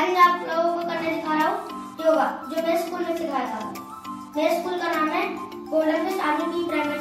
आज मैं आप लोगों को करने दिखा रहा हूँ, योगा, जो मेरे स्कूल में सिखाया था। मेरे स्कूल का नाम है गोल्डन फ़िश आर्मी प्राइमरी